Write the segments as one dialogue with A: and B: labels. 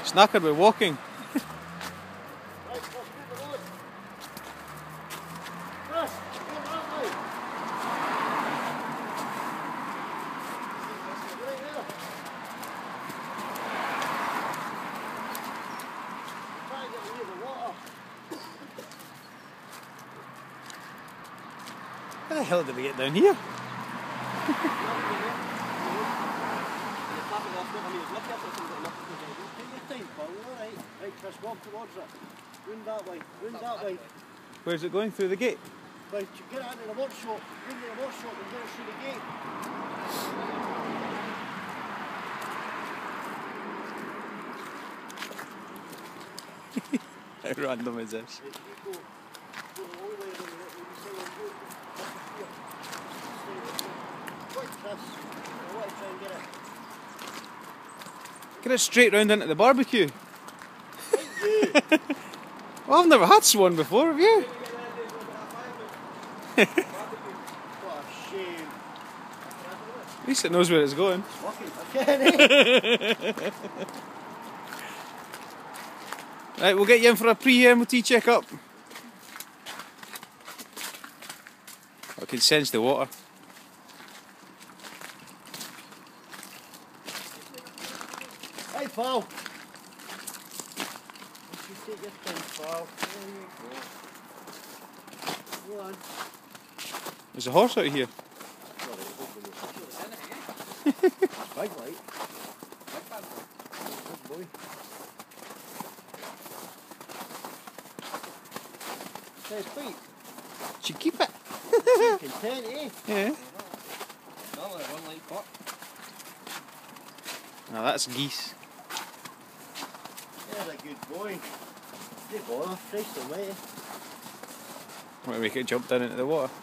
A: it's knackered with walking.
B: The
A: hell did we get down here? Where's it going? Through the gate?
B: Right, get it into the workshop, round to the workshop and get it through the gate.
A: How random is this?
B: Right, you go, go all the way around it, when you say I'm good, up here. Chris. I want to try and get it.
A: Get it straight round into the barbecue. Well, I've never had swan before, have you? At least it knows where it's going. Right, we'll get you in for a pre-MOT check-up. I can sense the water.
B: Hey, pal. Let's just your time, pal. There you go. Go on.
A: There's a horse out here.
B: Big light. Good boy. Says feet.
A: Should keep it.
B: Content, eh?
A: Yeah.
B: Normally one light pot.
A: Now that's geese.
B: There's a good boy. Good boy. Christ almighty.
A: Want to make it jump down into the water.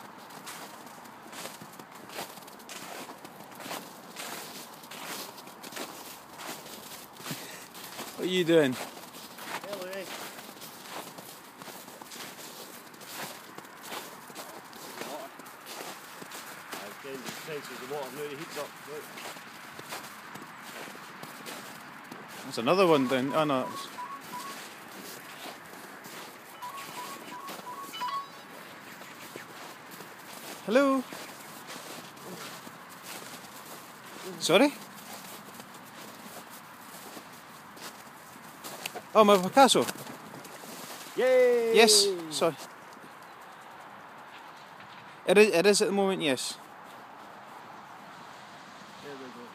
A: What are you doing?
B: Hello? I've gained the senses of water now, the heat's up. Right.
A: There's another one down. Oh no. Hello. Sorry? Oh, my Picasso.
B: Yay!
A: Yes. Sorry. It is, it is at the moment, yes.
B: There we go.